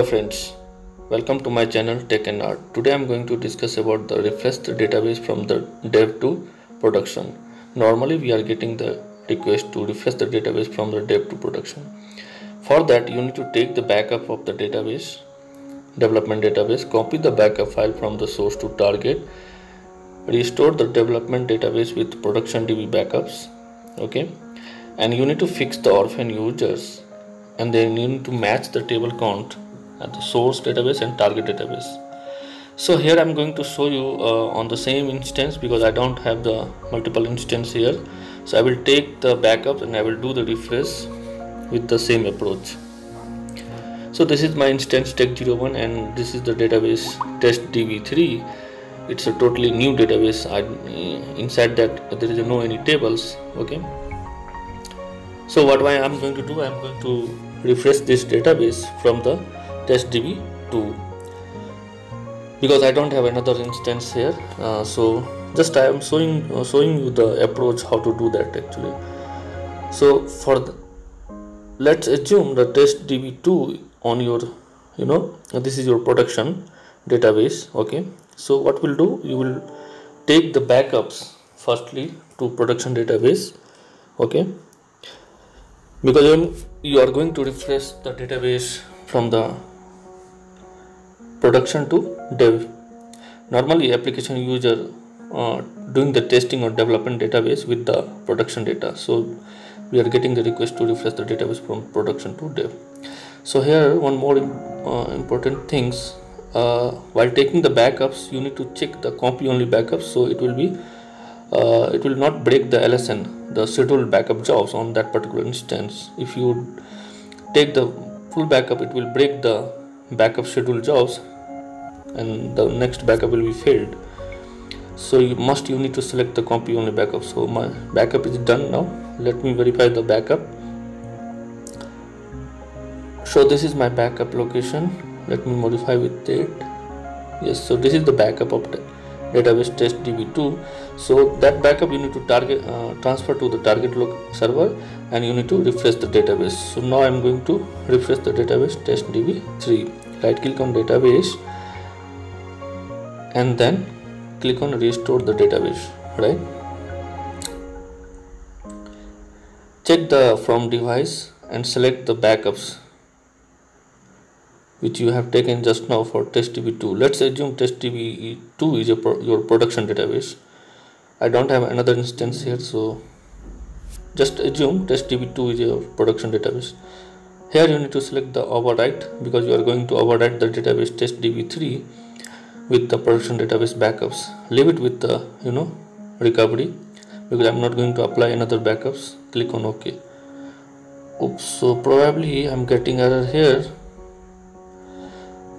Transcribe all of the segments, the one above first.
Hello friends, welcome to my channel Tech and Art. Today I am going to discuss about the refresh database from the dev to production. Normally we are getting the request to refresh the database from the dev to production. For that you need to take the backup of the database, development database, copy the backup file from the source to target, restore the development database with production DB backups, okay, and you need to fix the orphan users and then you need to match the table count at the source database and target database. So here i'm going to show you uh, on the same instance because i don't have the multiple instance here. So i will take the backup and i will do the refresh with the same approach. So this is my instance tech01 and this is the database test db3 it's a totally new database. I, inside that there is no any tables okay? So what i'm going to do i'm going to refresh this database from the testdb2 because I don't have another instance here uh, so just I am showing uh, showing you the approach how to do that actually. So for the, let's assume the testdb2 on your you know this is your production database okay? So what we'll do you will take the backups firstly to production database okay? Because you are going to refresh the database from the production to dev. Normally application user uh, doing the testing or development database with the production data. So we are getting the request to refresh the database from production to dev. So here one more uh, important things. Uh, while taking the backups you need to check the copy only backups. So it will be uh, it will not break the lsn the scheduled backup jobs on that particular instance. If you take the full backup it will break the backup schedule jobs and the next backup will be failed. So you must you need to select the copy only backup. So my backup is done now. Let me verify the backup. So this is my backup location. Let me modify with date. Yes so this is the backup the database test db2 so that backup you need to target uh, transfer to the target server and you need to refresh the database. So now i'm going to refresh the database test db3 right click on database and then click on restore the database right? Check the from device and select the backups which you have taken just now for test testdb2 let's assume test testdb2 is your, pro your production database. I don't have another instance here so just assume test testdb2 is your production database. Here you need to select the overwrite because you are going to overwrite the database testdb3 with the production database backups. Leave it with the you know recovery because i'm not going to apply another backups. Click on ok. Oops so probably i'm getting error here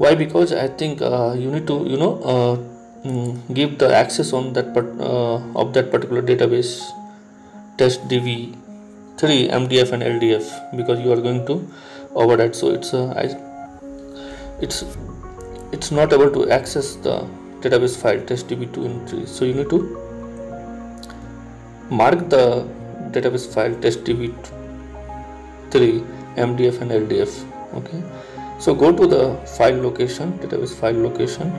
why? Because i think uh, you need to you know uh, mm, give the access on that part uh, of that particular database test db3 mdf and ldf because you are going to override. So it's a I, it's it's not able to access the database file test db2 and 3 so you need to mark the database file test db3 mdf and ldf okay so go to the file location database file location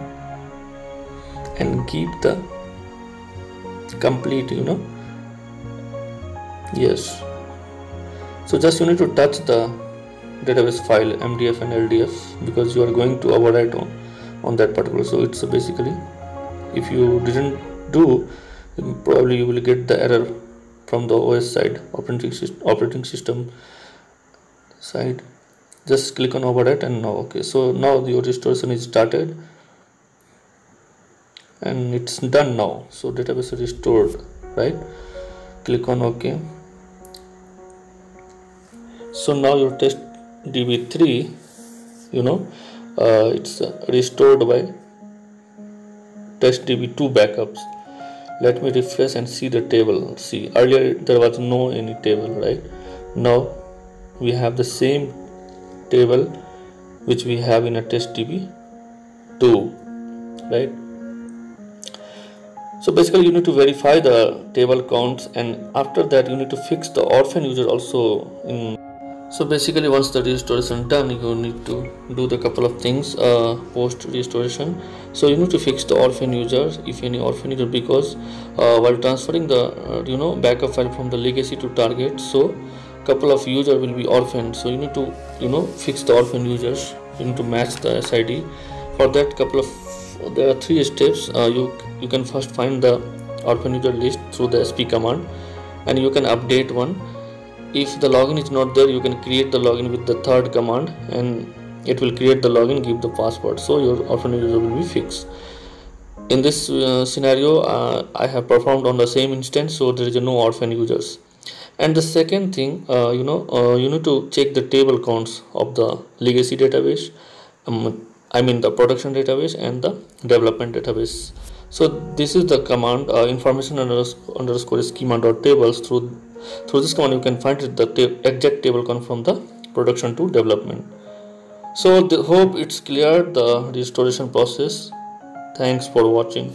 and keep the complete you know. Yes. So just you need to touch the database file mdf and ldf because you are going to overwrite on, on that particular. So it's basically if you didn't do probably you will get the error from the os side operating operating system side just click on overwrite and now okay. So now your restoration is started. And it's done now. So database is restored right? Click on ok so now your test db3 you know uh, it's restored by test db2 backups. Let me refresh and see the table. See earlier there was no any table right? Now we have the same table which we have in a test db2 right? So basically you need to verify the table counts and after that you need to fix the orphan user also in so basically once the restoration done you need to do the couple of things uh, post restoration so you need to fix the orphan users if any orphan user because uh, while transferring the uh, you know backup file from the legacy to target so couple of user will be orphaned. So you need to you know fix the orphan users. You need to match the sid for that couple of there are three steps. Uh, you you can first find the orphan user list through the sp command. And you can update one. If the login is not there you can create the login with the third command. And it will create the login give the password. So your orphan user will be fixed. In this uh, scenario uh, i have performed on the same instance. So there is no orphan users and the second thing uh, you know uh, you need to check the table counts of the legacy database um, i mean the production database and the development database. So this is the command uh, information underscore, schema dot tables. Through through this command you can find the ta exact table count from the production to development. So the hope it's clear the restoration process. Thanks for watching